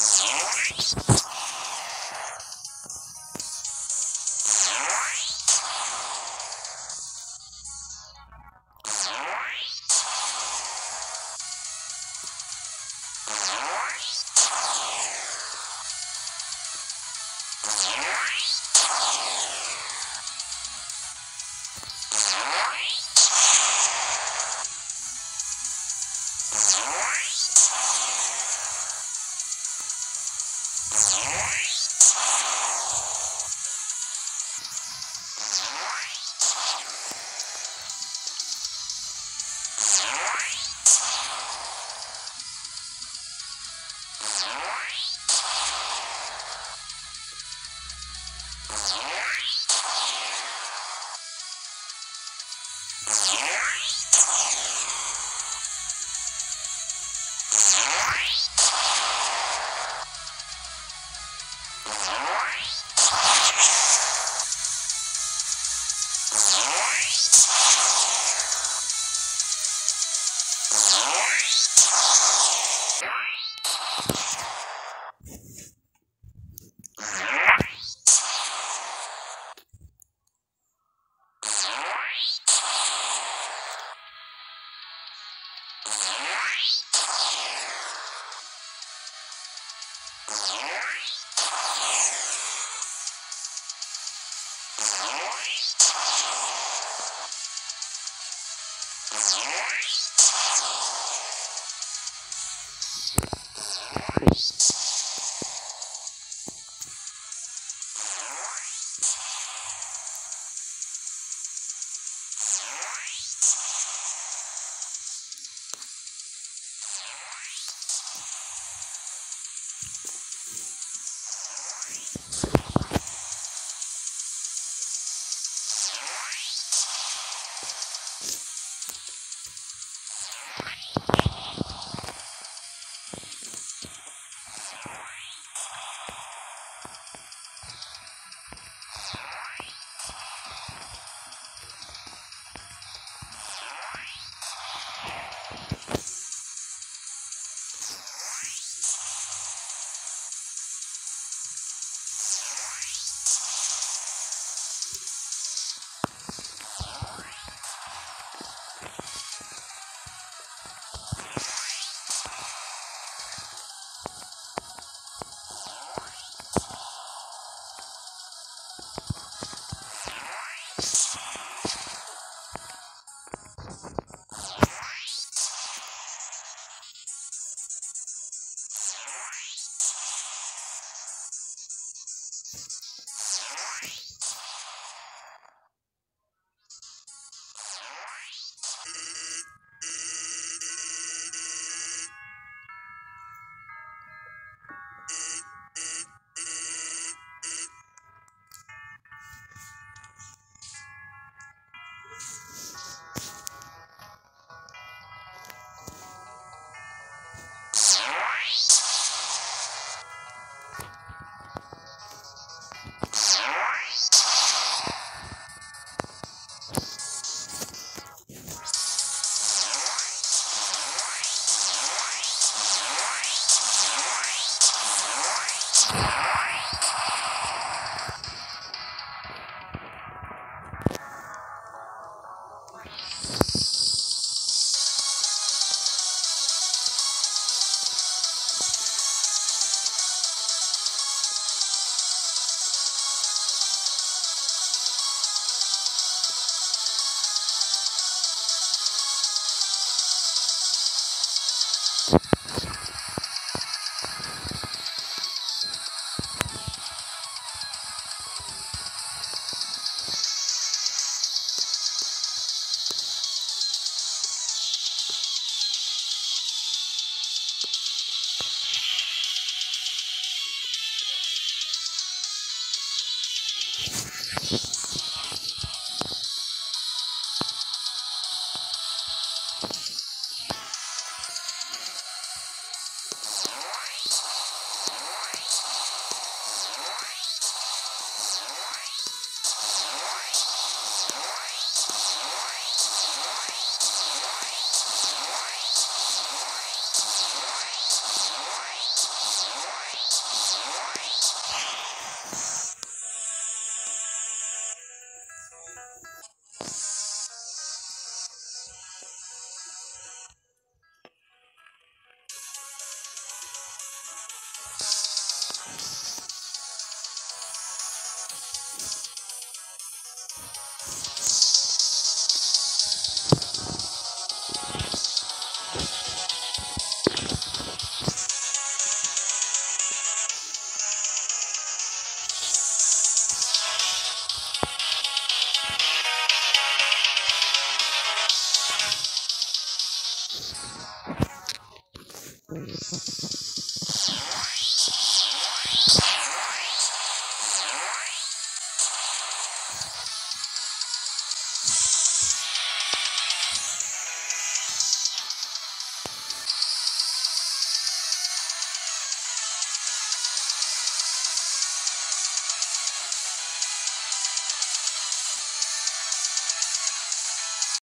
All right. Yeah. Thank